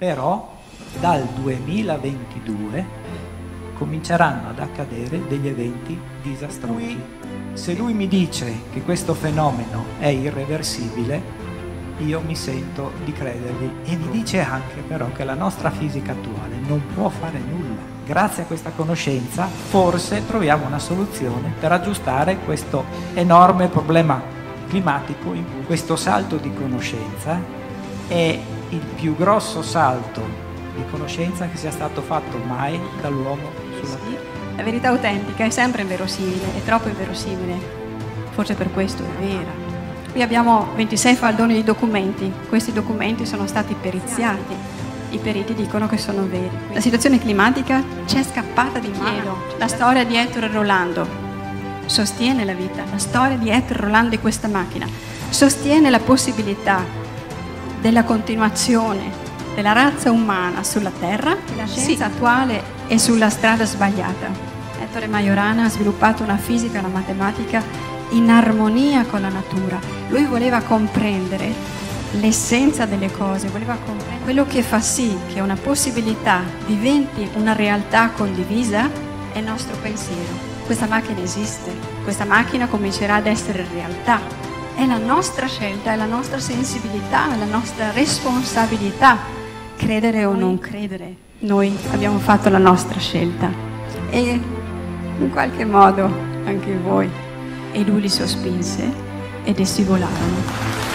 Però dal 2022 cominceranno ad accadere degli eventi disastrosi. Se lui mi dice che questo fenomeno è irreversibile, io mi sento di credergli e mi dice anche però che la nostra fisica attuale non può fare nulla. Grazie a questa conoscenza forse troviamo una soluzione per aggiustare questo enorme problema climatico in cui questo salto di conoscenza è il più grosso salto di conoscenza che sia stato fatto mai dall'uomo sulla Terra. La verità autentica è sempre inverosimile, è troppo inverosimile, forse per questo è vera. Qui abbiamo 26 faldoni di documenti, questi documenti sono stati periziati, i periti dicono che sono veri. La situazione climatica ci è scappata di mano. La storia di Ettore Rolando sostiene la vita, la storia di Ettore Rolando di questa macchina sostiene la possibilità della continuazione della razza umana sulla Terra, la scienza sì. attuale è sulla strada sbagliata. Ettore Majorana ha sviluppato una fisica e una matematica in armonia con la natura. Lui voleva comprendere l'essenza delle cose, voleva comprendere quello che fa sì che una possibilità diventi una realtà condivisa è il nostro pensiero. Questa macchina esiste, questa macchina comincerà ad essere realtà. È la nostra scelta, è la nostra sensibilità, è la nostra responsabilità, credere o non credere. Noi abbiamo fatto la nostra scelta e in qualche modo anche voi e lui li sospinse ed essi volarono.